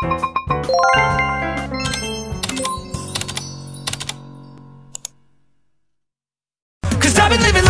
Cause I've been living